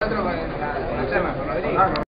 Cuatro con la, con con